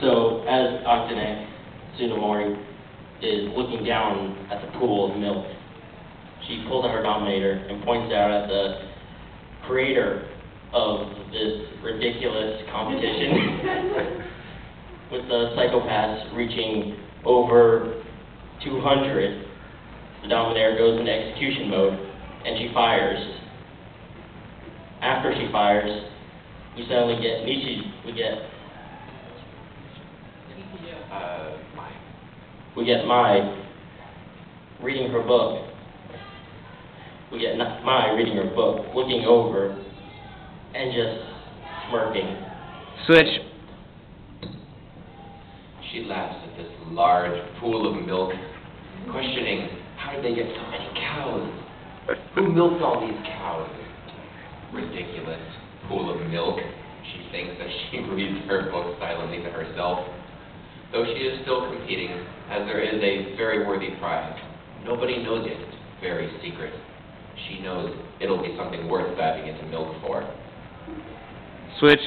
So as Akane Tsunemori is looking down at the pool of milk, she pulls out her Dominator and points out at the creator of this ridiculous competition with the psychopaths reaching over 200. The Dominator goes into execution mode and she fires. After she fires, we suddenly get Nishi, we get Uh, my. we get Mai reading her book. We get N- Mai reading her book, looking over, and just smirking. Switch. She laughs at this large pool of milk, questioning how did they get so many cows? Who milked all these cows? Ridiculous pool of milk. She thinks as she reads her book silently to herself. Though she is still competing, as there is a very worthy prize. Nobody knows it. It's very secret. She knows it'll be something worth diving into milk for. Switch.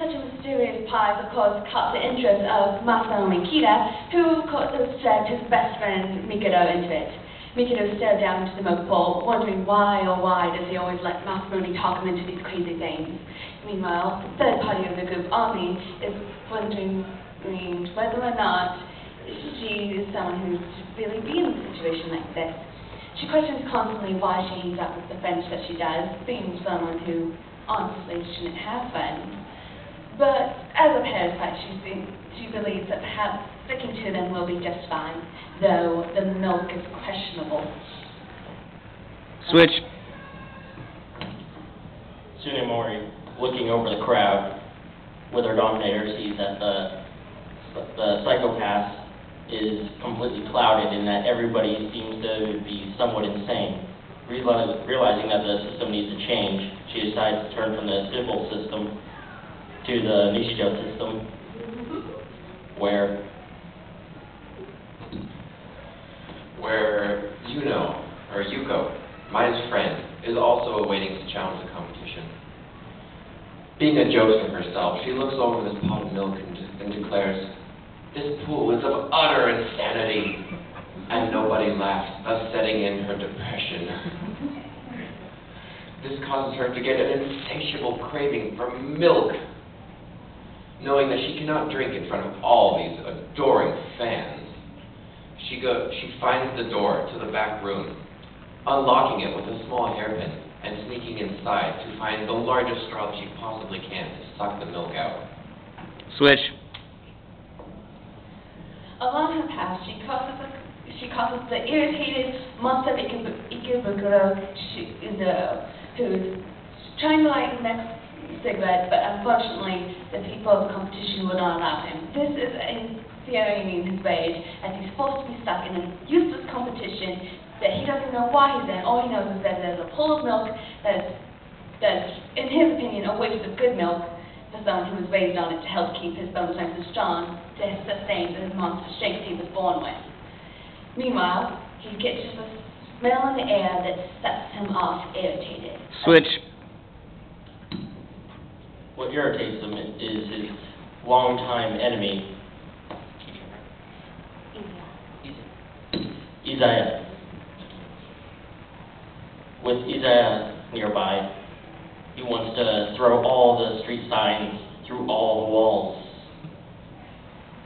Such a mysterious prize, of course, caught the interest of Masaomi Kida, who of course has dragged his best friend Mikado into it. Mikado stared down into the milk bowl, wondering why or why does he always let Masamune talk him into these crazy things. Meanwhile, the third party of the group, Anri, is wondering whether or not she is someone who should really be in a situation like this. She questions constantly why she hangs out with the friends that she does, being someone who honestly shouldn't have friends. But as a parasite, she, think, she believes that perhaps sticking to them will be just fine, though the milk is questionable. Switch. Tsunemori, looking over the crowd with her Dominator, sees that the, the Psycho-Pass is completely clouded and that everybody seems to be somewhat insane. Realizing that the system needs to change, she decides to turn from the Sibyl system to the Nichijo system, where where Yuno, or Yuko, Mai's friend, is also awaiting to challenge the competition. Being a jokester herself, she looks over this pot of milk and, and declares, This pool is of utter insanity. And nobody laughs, thus setting in her depression. this causes her to get an insatiable craving for milk. Knowing that she cannot drink in front of all these adoring fans, she go, she finds the door to the back room, unlocking it with a small hairpin and sneaking inside to find the largest straw she possibly can to suck the milk out. Switch. Along her path, she causes the, she crosses the irritated monster Ikibu- Ikebukuro Shizuo, who's trying to light the next cigarette, but unfortunately, the people of the competition will not allow him. This is infuriating his rage, as he's forced to be stuck in a useless competition that he doesn't know why he's in. All he knows is that there's a pool of milk that's, that's, in his opinion, a waste of good milk for someone who was raised on it to help keep his bones nice and strong to sustain the monster strength he was born with. Meanwhile, he gets just a smell in the air that sets him off irritated. Switch. What irritates him is his longtime enemy, Izaya. With Izaya nearby, he wants to throw all the street signs through all the walls.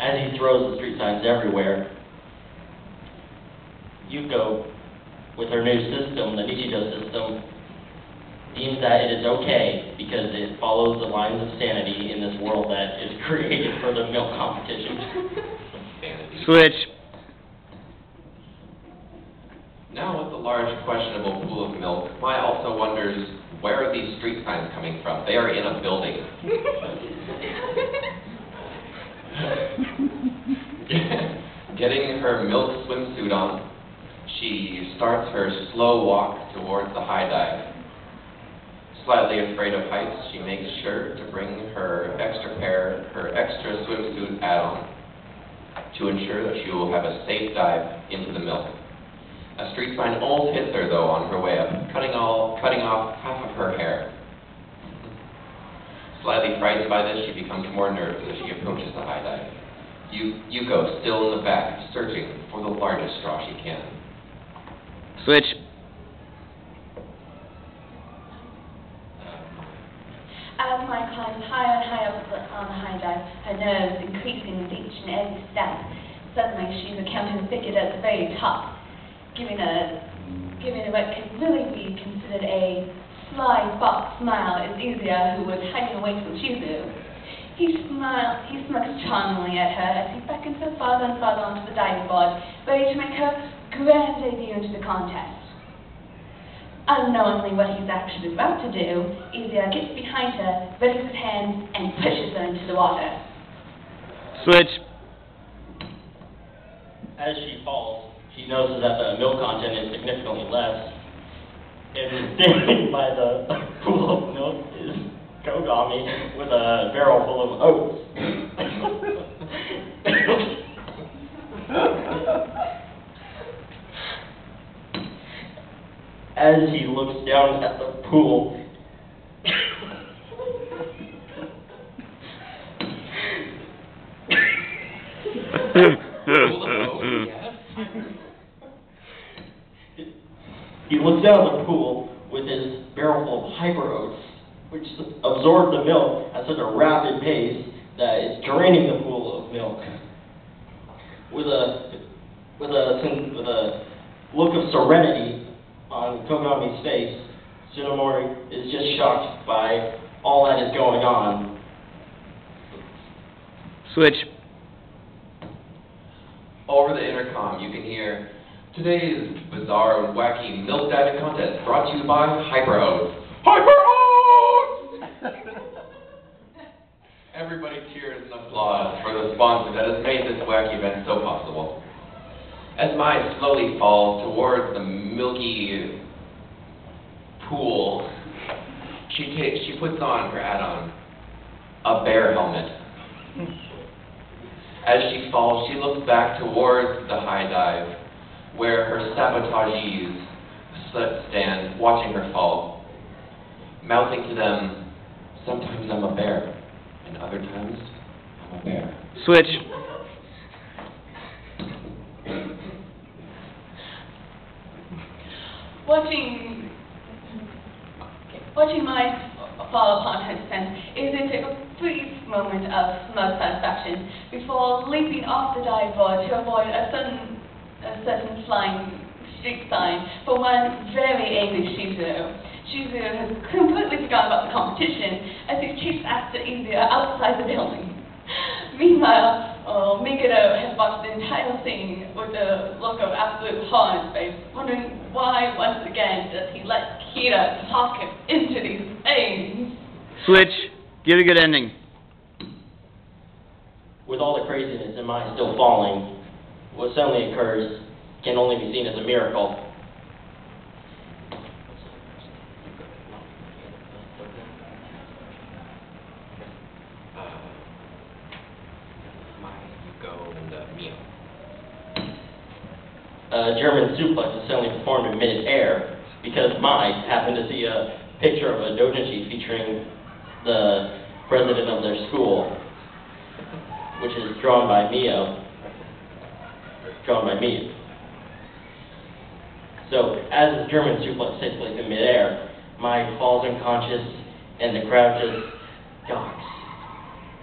As he throws the street signs everywhere, Yuko, with her new system, the Nichijo system, deems that it is okay because it follows the lines of sanity in this world that is created for the milk competition. Switch. Now with the large questionable pool of milk, Mai also wonders where are these street signs coming from? They are in a building. Getting her milk swimsuit on, she starts her slow walk towards the high dive. Slightly afraid of heights, she makes sure to bring her extra pair, her extra swimsuit add-on to ensure that she will have a safe dive into the milk. A street sign almost hits her though on her way up, cutting all cutting off half of her hair. Slightly frightened by this, she becomes more nervous as she approaches the high dive. Yu- Yuko, still in the back, searching for the largest straw she can. Switch. As Maya climbs higher and higher up the, on the high dive, her nerves increasing with each and every step. Encountering Thicket at the very top, giving a, giving what can really be considered a sly fox smile is Izaya who was hiding away from Shizu. He smile, he smirks charmingly at her as he beckons her farther and farther onto the diving board, ready to make her grand debut into the contest. Unknowingly what he's actually about to do, Izaya gets behind her, raises his hand, and pushes her into the water. Switch. As she falls, she notices that the milk content is significantly less. And standing by the pool of milk is Kogami with a barrel full of oats. As he looks down at the pool, He looks down the pool with his barrel full of hyper oats, which absorb the milk at such a rapid pace that it's draining the pool of milk. With a with a with a look of serenity on Kogami's face, Tsunemori is just shocked by all that is going on. Switch. Over the intercom, you can hear today's bizarre and wacky milk diving contest brought to you by Hyper Oats. Hyper Oats! Everybody cheers and applauds for the sponsor that has made this wacky event so possible. As Mai slowly falls towards the milky pool, she takes she puts on her add-on, a bear helmet. As she falls, she looks back towards the high dive, where her sabotagees stand, watching her fall, mouthing to them, Sometimes I'm a bear, and other times I'm a bear. Switch. Watching, watching my fall upon her descent is into a brief moment of most satisfaction before leaping off the dive board to avoid a sudden, a certain flying street sign for one very angry Shizu. Shizu has completely forgotten about the competition as he chased after Izaya outside the building. Meanwhile, uh, Mikado has watched the entire scene with a look of absolute horror in his face, wondering why once again does he let Kida talk him into these things. Switch. Give it a good ending. With all the craziness and Mai still falling, what suddenly occurs can only be seen as a miracle. And uh. A German suplex is suddenly performed in mid-air because Mai happened to see a picture of a doujinshi featuring the president of their school, which is drawn by Mio, drawn by Mio. So, as the German suplex takes place in midair, Mai falls unconscious, and the crowd just gawks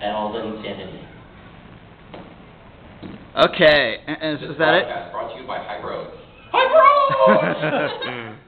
at all the insanity. Okay. Is, is that it? broadcast brought to you by Hyper Oats. Hyper Oats!